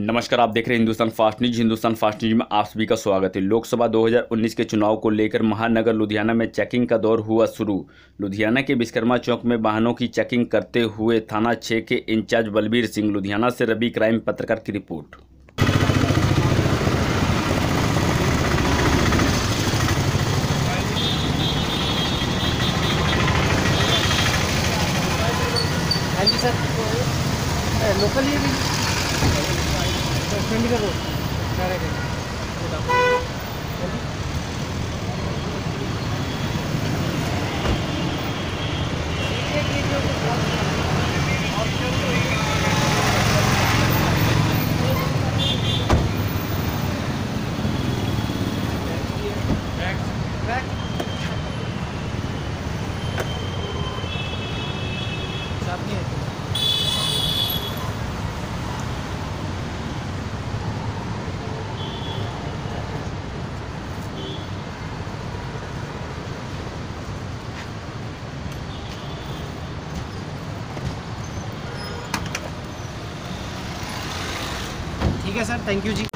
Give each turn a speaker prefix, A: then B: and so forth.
A: नमस्कार, आप देख रहे हैं Hindustan fast news. Hindustan fast news में आप सभी का स्वागत है। लोकसभा 2019 के चुनाव को लेकर महानगर लुधियाना में चेकिंग का दौर हुआ शुरू। लुधियाना के विश्वकर्मा चौक में वाहनों की चेकिंग करते हुए थाना छः के इंचार्ज बलबीर सिंह, लुधियाना से रवि क्राइम पत्रकार की रिपोर्ट।
B: हाँ चंडीगढ़ रोड साथ ठीक है सर थैंक यू जी।